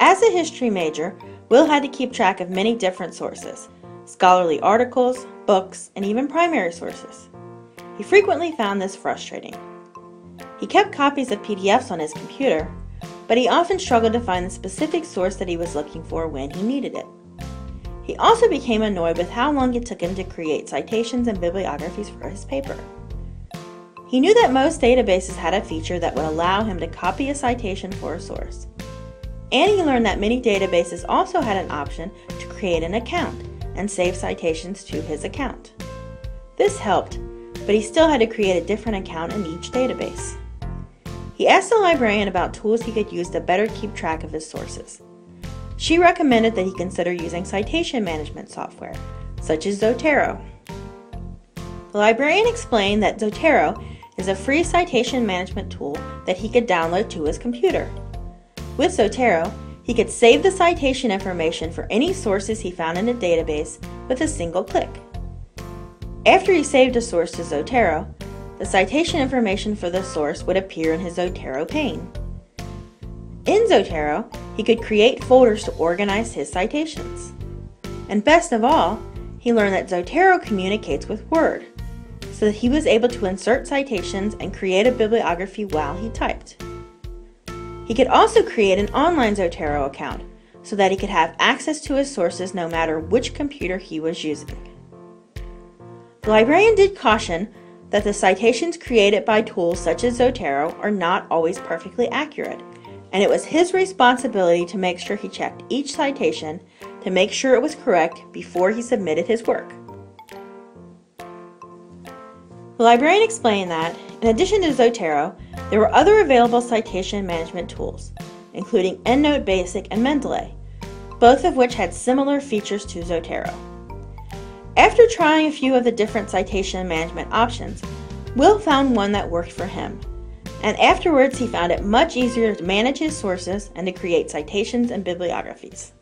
As a history major, Will had to keep track of many different sources scholarly articles, books, and even primary sources. He frequently found this frustrating. He kept copies of PDFs on his computer, but he often struggled to find the specific source that he was looking for when he needed it. He also became annoyed with how long it took him to create citations and bibliographies for his paper. He knew that most databases had a feature that would allow him to copy a citation for a source. And he learned that many databases also had an option to create an account and save citations to his account. This helped, but he still had to create a different account in each database. He asked the librarian about tools he could use to better keep track of his sources. She recommended that he consider using citation management software, such as Zotero. The librarian explained that Zotero is a free citation management tool that he could download to his computer. With Zotero, he could save the citation information for any sources he found in a database with a single click. After he saved a source to Zotero, the citation information for the source would appear in his Zotero pane. In Zotero, he could create folders to organize his citations. And best of all, he learned that Zotero communicates with Word, so that he was able to insert citations and create a bibliography while he typed. He could also create an online Zotero account so that he could have access to his sources no matter which computer he was using. The librarian did caution that the citations created by tools such as Zotero are not always perfectly accurate, and it was his responsibility to make sure he checked each citation to make sure it was correct before he submitted his work. The librarian explained that, in addition to Zotero, there were other available citation management tools, including EndNote Basic and Mendeley, both of which had similar features to Zotero. After trying a few of the different citation management options, Will found one that worked for him, and afterwards he found it much easier to manage his sources and to create citations and bibliographies.